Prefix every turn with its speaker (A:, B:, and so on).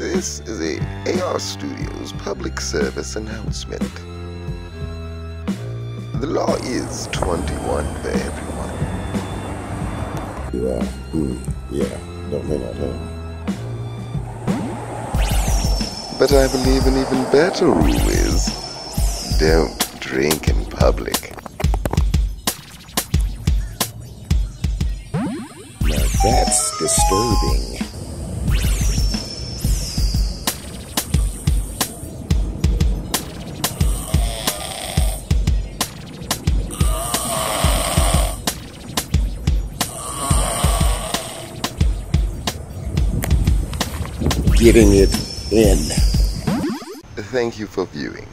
A: This is a AR Studios public service announcement. The law is 21 for everyone.
B: Yeah, mm, yeah, don't mean that, huh?
A: But I believe an even better rule is don't drink in public.
B: Now that's disturbing. Getting it in.
A: Thank you for viewing.